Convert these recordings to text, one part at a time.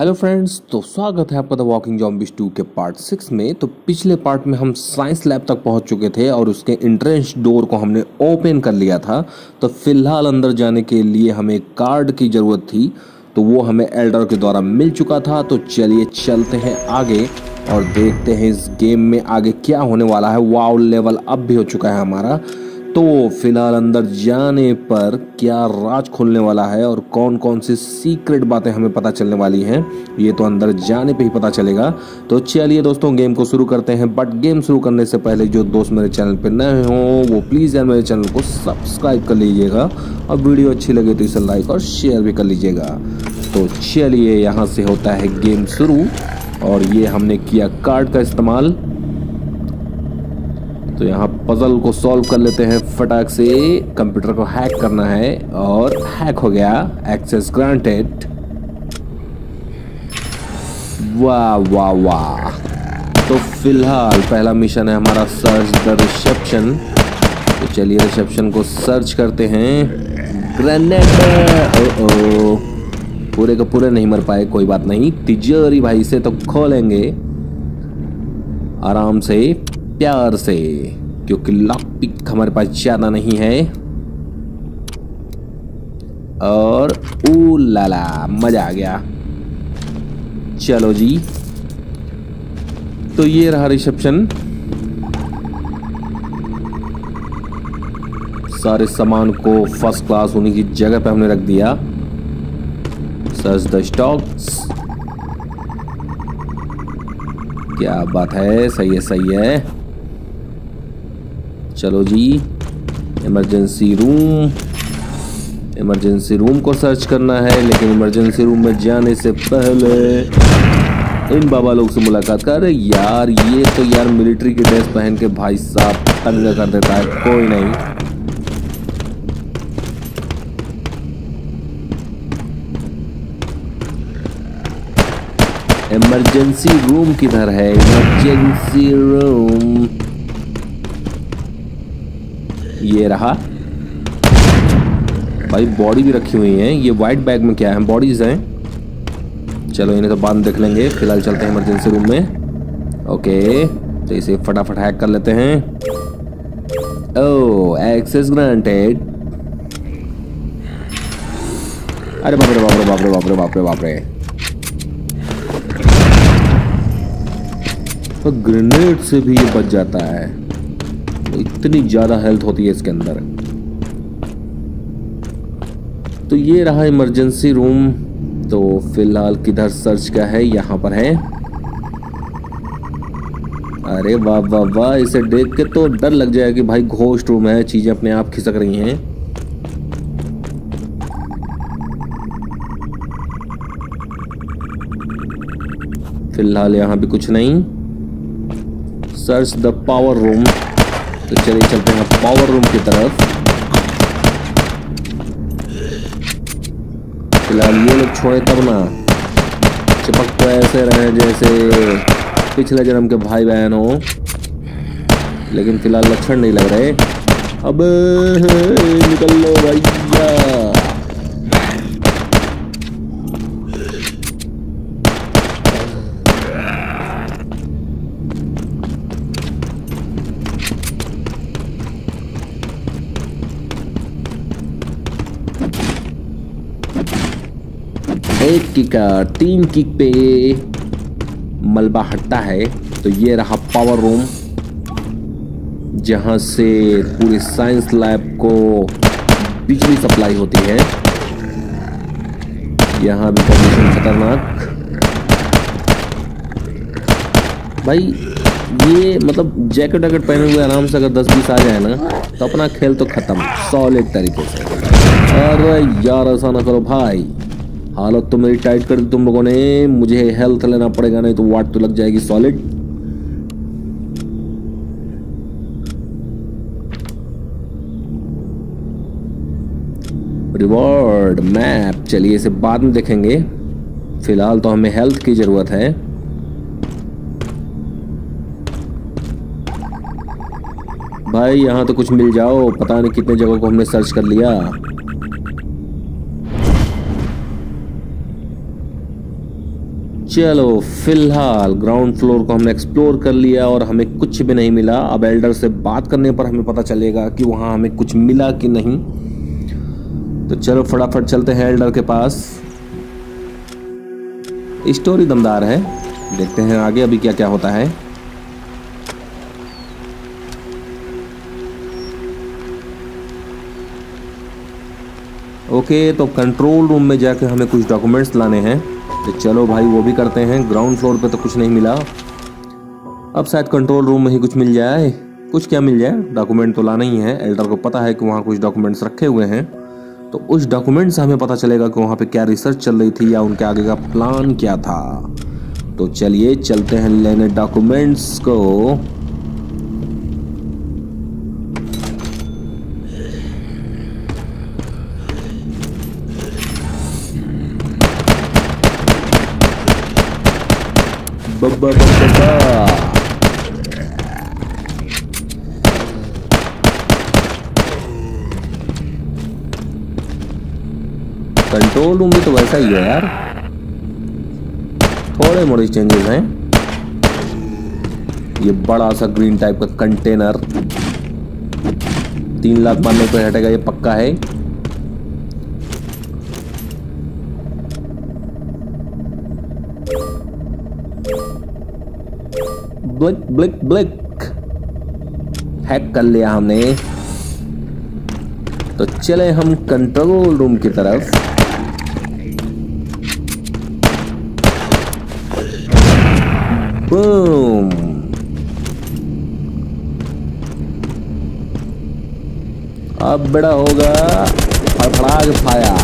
Hello friends तो स्वागत है आपका द वॉकिंग जॉम्बिस टू के पार्ट सिक्स में। तो पिछले पार्ट में हम साइंस लैब तक पहुँच चुके थे और उसके इंट्रेंस डोर को हमने ओपन कर लिया था। तो फ़िलहाल अंदर जाने के लिए हमें कार्ड की ज़रूरत थी। तो वो हमें एल्डर के द्वारा मिल चुका था। तो चलिए चलते हैं आगे और देखते हैं इस गेम में आगे क्या होने वाला है। वाव लेवल अब भी हो चुका है हमारा। तो फ़िलहाल अंदर जाने पर क्या राज खुलने वाला है और कौन कौन सी सीक्रेट बातें हमें पता चलने वाली हैं, ये तो अंदर जाने पे ही पता चलेगा। तो चलिए दोस्तों गेम को शुरू करते हैं बट गेम शुरू करने से पहले जो दोस्त मेरे चैनल पे नए हों, वो प्लीज़ यार मेरे चैनल को सब्सक्राइब कर लीजिएगा और वीडियो अच्छी लगे तो इसे लाइक और शेयर भी कर लीजिएगा। तो चलिए यहाँ से होता है गेम शुरू और ये हमने किया कार्ड का इस्तेमाल। तो यहाँ पजल को सॉल्व कर लेते हैं। फटाक से कंप्यूटर को हैक करना है और हैक हो गया एक्सेस ग्रांटेड वाह वाह वाह। तो फ़िलहाल पहला मिशन है हमारा सर्च द रिसेप्शन तो चलिए रिसेप्शन को सर्च करते हैं। ग्रेनेड ओ पूरे का पूरे नहीं मर पाए, कोई बात नहीं। तिजोरी भाई से तो खोलेंगे। आराम से प्यार से, क्योंकि लॉक पिक हमारे पास ज़्यादा नहीं है। और ओ लाला मज़ा आ गया। चलो जी। तो ये रहा रिसेप्शन। सारे सामान को फ़र्स्ट क्लास होने की जगह पे हमने रख दिया। सर्च द स्टॉक्स क्या बात है? सही है सही है। चलो जी इमरजेंसी रूम इमरजेंसी रूम को सर्च करना है, लेकिन इमरजेंसी रूम में जाने से पहले इन बाबा लोग से मुलाकात कर। यार, ये तो यार मिलिट्री की ड्रेस पहन के भाई साहब तंग कर देता है, कोई नहीं। इमरजेंसी रूम किधर है? इमरजेंसी रूम ये रहा। भाई बॉडी भी रखी हुई है। ये वाइट बैग में क्या है? बॉडीज हैं। चलो, इन्हें तो में देख लेंगे। फ़िलहाल चलते हैं इमरजेंसी रूम में। ओके तो इसे फटाफट हैक कर लेते हैं। ओ एक्सेस ग्रांटेड अरे बाप रे बाप रे बाप रे बाप रे बाप रे बाप रे। तो ग्रेनेड से भी ये बच जाता है। इतनी ज़्यादा हेल्थ होती है इसके अंदर। तो ये रहा इमरजेंसी रूम तो फ़िलहाल किधर सर्च का है? यहाँ पर है। अरे वाह वाह वाह, इसे देख के तो डर लग जाएगा कि भाई घोस्ट रूम है, चीज़ें अपने आप खिसक रही हैं। फ़िलहाल यहाँ भी कुछ नहीं। सर्च द पावर रूम तो चलिए चलते हैं पावर रूम की तरफ़। फ़िलहाल ये लोग छोड़े तब ना। चिपक तो ऐसे रहे जैसे पिछले जन्म के भाई बहन हो। लेकिन फ़िलहाल लक्षण नहीं लग रहे। अब, निकल लो भैया। एक किक तीन किक पे मलबा हटता है तो ये रहा पावर रूम जहाँ से पूरे साइंस लैब को बिजली सप्लाई होती है। यहाँ भी कंडीशन खतरनाक। भाई, ये मतलब जैकेट वैकेट पहने हुए आराम से अगर दस बीस आ जाए ना तो अपना खेल तो खत्म सॉलिड तरीके से। अरे यार, ऐसा ना करो भाई। हालत तो मेरी टाइट कर दी तुम लोगों ने। मुझे हेल्थ लेना पड़ेगा, नहीं तो वाट तो लग जाएगी सॉलिड रिवॉर्ड मैप चलिए इसे बाद में देखेंगे। फ़िलहाल तो हमें हेल्थ की ज़रूरत है। भाई, यहाँ तो कुछ मिल जाओ। पता नहीं कितने जगह को हमने सर्च कर लिया। चलो, फ़िलहाल ग्राउंड फ्लोर को हमने एक्सप्लोर कर लिया और हमें कुछ भी नहीं मिला। अब एल्डर से बात करने पर हमें पता चलेगा कि वहाँ हमें कुछ मिला कि नहीं। तो चलो, फटाफट चलते हैं एल्डर के पास। स्टोरी दमदार है। देखते हैं आगे अभी क्या क्या होता है। ओके तो कंट्रोल रूम में जाके हमें कुछ डॉक्यूमेंट्स लाने हैं। तो चलो भाई, वो भी करते हैं। ग्राउंड फ्लोर पे तो कुछ नहीं मिला। अब शायद कंट्रोल रूम में ही कुछ मिल जाए। कुछ क्या मिल जाए? डॉक्यूमेंट तो लाना ही है। एल्डर को पता है कि वहाँ कुछ डॉक्यूमेंट्स रखे हुए हैं। तो उस डॉक्यूमेंट से हमें पता चलेगा कि वहाँ पे क्या रिसर्च चल रही थी या उनके आगे का प्लान क्या था। तो चलिए, चलते हैं लेने डॉक्यूमेंट्स को। कंट्रोल रूम भी तो वैसा ही है यार। थोड़े मोड़े चेंजेस हैं। ये बड़ा सा ग्रीन टाइप का कंटेनर तीन लाख मारने पर हटेगा, ये पक्का है। ब्लिक ब्लिक ब्लिक हैक कर लिया हमने। तो चले हम कंट्रोल रूम की तरफ़। बूम अब बड़ा होगा फड़फड़ाग फाया।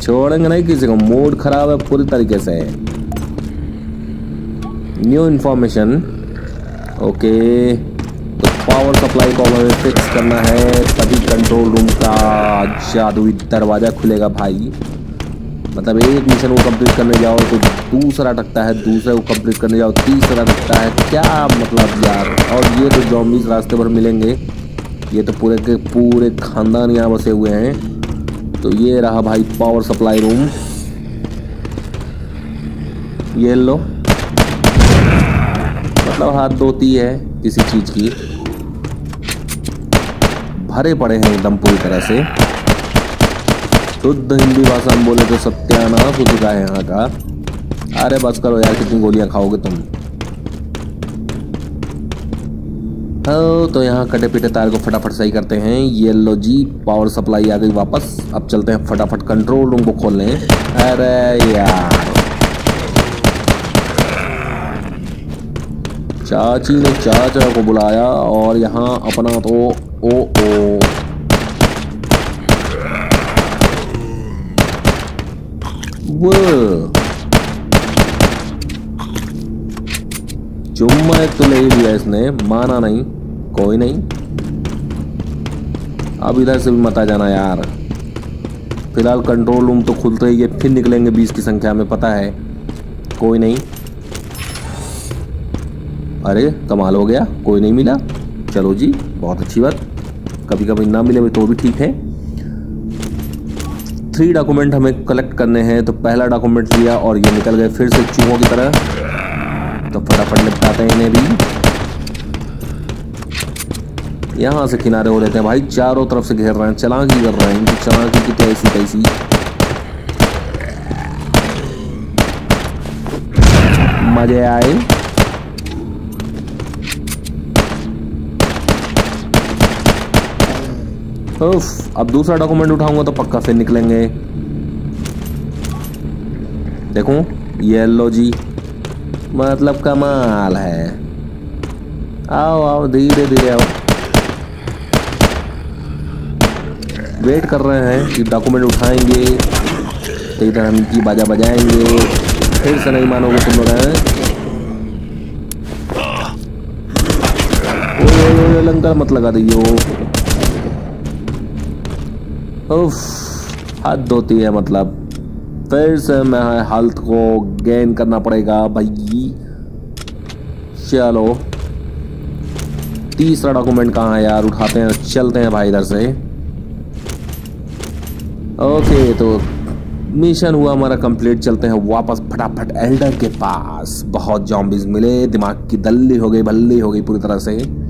छोड़ेंगे नहीं किसी को, मूड खराब है पूरी तरीके से। न्यू इंफॉर्मेशन ओके तो पावर सप्लाई को हमें फिक्स करना है, तभी कंट्रोल रूम का जादुई दरवाज़ा खुलेगा भाई। मतलब एक मिशन को कंप्लीट करने जाओ तो दूसरा टकता है, दूसरे को कंप्लीट करने जाओ, तीसरा टकता है। क्या मतलब यार? और ये तो जॉम्बीज रास्ते पर मिलेंगे। ये तो पूरे के पूरे खानदान यहाँ बसे हुए हैं। तो ये रहा भाई पावर सप्लाई रूम ये लो। मतलब हाथ धोती है किसी चीज़ की। भरे पड़े हैं एकदम पूरी तरह से। शुद्ध हिंदी भाषा में बोले तो सत्यानाश हो चुका है यहाँ का। अरे बस करो यार, कितनी गोलियाँ खाओगे तुम। तो यहाँ कटे पिटे तार को फटाफट सही करते हैं। ये लो जी पावर सप्लाई आ गई वापस। अब चलते हैं फटाफट कंट्रोल रूम को खोलने। अरे यार। चाची ने चाचा को बुलाया और यहाँ अपना तो ओ ओ वो चुम्मा एक तो ले ही लिया इसने, माना नहीं, कोई नहीं। अब इधर से भी मत आ जाना यार। फ़िलहाल कंट्रोल रूम तो खुलते ही है, फिर निकलेंगे बीस की संख्या में, पता है। कोई नहीं। अरे, कमाल हो गया, कोई नहीं मिला। चलो जी, बहुत अच्छी बात। कभी कभी ना मिले तो भी ठीक है। थ्री डॉक्यूमेंट हमें कलेक्ट करने हैं तो पहला डॉक्यूमेंट लिया और ये निकल गए फिर से चूहों की तरह। तो फटाफट निपटाते हैं इन्हें भी। यहाँ से किनारे हो लेते हैं भाई, चारों तरफ़ से घेर रहे हैं, चलाकी कर रहे हैं, इनकी चलाकी की तो ऐसी तैसी मज़े आए। उफ, अब दूसरा डॉक्यूमेंट उठाऊँगा तो पक्का फिर निकलेंगे। देखो ये लो जी मतलब कमाल है। आओ आओ धीरे धीरे आओ। वेट कर रहे हैं कि डॉक्यूमेंट उठाएँगे तो इधर हम की बाजा बजाएँगे। फिर से नहीं मानोगे तुम लोग हैं? लंगर मत लगा दियो। उफ, हद धोती है मतलब। फिर से मैं हेल्थ को गेन करना पड़ेगा, भाई। चलो। तीसरा डॉक्यूमेंट कहाँ है यार? उठाते हैं, चलते हैं भाई इधर से। ओके तो मिशन हुआ हमारा कंप्लीट चलते हैं वापस फटाफट एल्डर के पास। बहुत जॉम्बिस मिले, दिमाग की दल्ली हो गई भल्ली हो गई पूरी तरह से।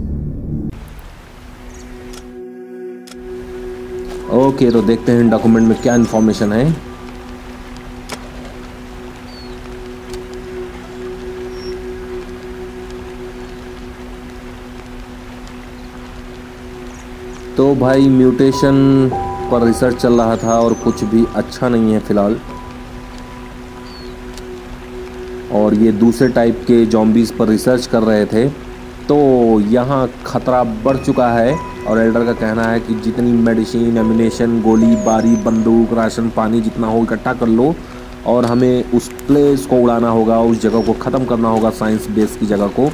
ओके तो देखते हैं डॉक्यूमेंट में क्या इन्फॉर्मेशन है। तो भाई म्यूटेशन पर रिसर्च चल रहा था और कुछ भी अच्छा नहीं है फ़िलहाल। और ये दूसरे टाइप के जॉम्बीज़ पर रिसर्च कर रहे थे। तो यहाँ ख़तरा बढ़ चुका है। और एल्डर का कहना है कि जितनी मेडिसिन एमिनेशन गोली, बारी, बंदूक, राशन, पानी जितना हो इकट्ठा कर लो और हमें उस प्लेस को उड़ाना होगा, उस जगह को ख़त्म करना होगा साइंस बेस की जगह को।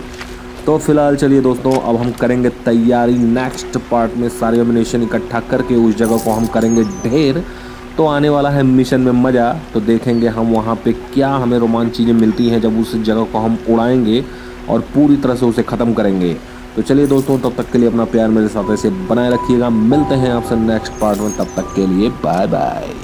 तो फ़िलहाल चलिए दोस्तों, अब हम करेंगे तैयारी। नेक्स्ट पार्ट में सारे एमिनेशन इकट्ठा करके उस जगह को हम करेंगे ढेर। तो आने वाला है मिशन में मज़ा तो देखेंगे हम वहाँ पे क्या हमें रोमांच चीज़ें मिलती हैं जब उस जगह को हम उड़ाएँगे और पूरी तरह से उसे ख़त्म करेंगे। तो चलिए दोस्तों, तब तक के लिए अपना प्यार मेरे साथ ऐसे बनाए रखिएगा। मिलते हैं आपसे नेक्स्ट पार्ट में, तब तक के लिए बाय बाय